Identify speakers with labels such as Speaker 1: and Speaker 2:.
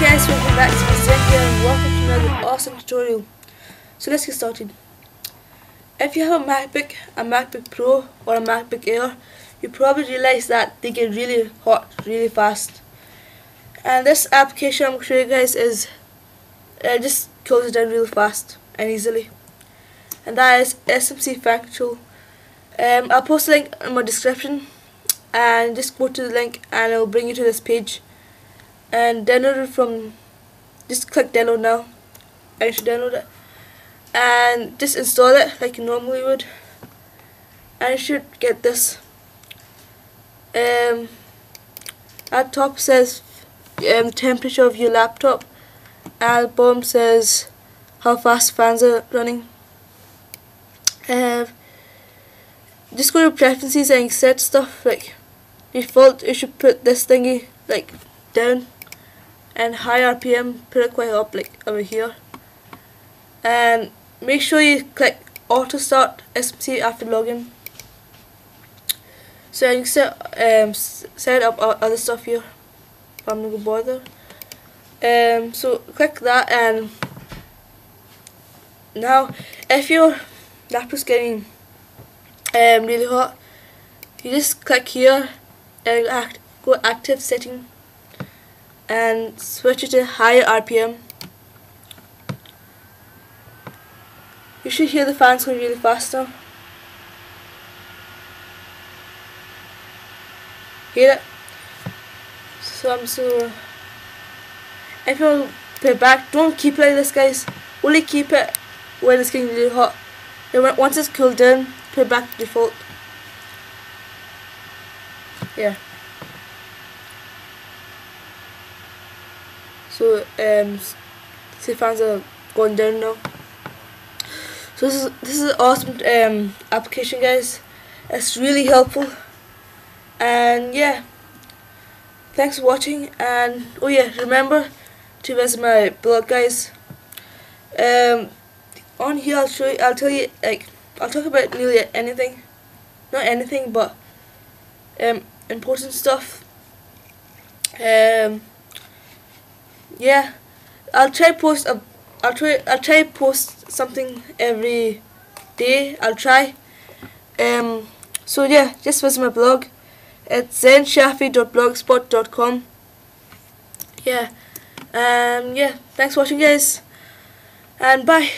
Speaker 1: guys, welcome back to Zain and welcome to another awesome tutorial. So let's get started. If you have a MacBook, a MacBook Pro or a MacBook Air, you probably realize that they get really hot really fast. And this application I'm going to show you guys is uh, just cools it down really fast and easily. And that is SMC Fan Control. Um, I'll post a link in my description and just go to the link and it'll bring you to this page and download it from just click download now. And you should download it. And just install it like you normally would. And you should get this. Um, at top says um, temperature of your laptop. And bottom says how fast fans are running. Um, just go to preferences and set stuff like default you should put this thingy like down and high RPM put it quite up like over here. And make sure you click auto start SMC after login. So you can set, um, set up other stuff here. I'm not gonna bother. Um, so click that and now if your laptop's getting um, really hot you just click here and act, go active setting and switch it to higher RPM. You should hear the fans going really fast now. Hear it? So I'm so if you put it back, don't keep it like this guys. Only keep it when it's getting really hot. And once it's cooled down, put it back to default. Yeah. So um, fans are going down now. So this is this is an awesome um, application, guys. It's really helpful, and yeah. Thanks for watching, and oh yeah, remember to visit my blog, guys. Um, on here I'll show you. I'll tell you like I'll talk about nearly anything, not anything, but um, important stuff. Um, yeah, I'll try post a, I'll try I'll try post something every day. I'll try. Um, so yeah, just visit my blog. It's zainshafi.blogspot.com. Yeah. Um. Yeah. Thanks for watching, guys, and bye.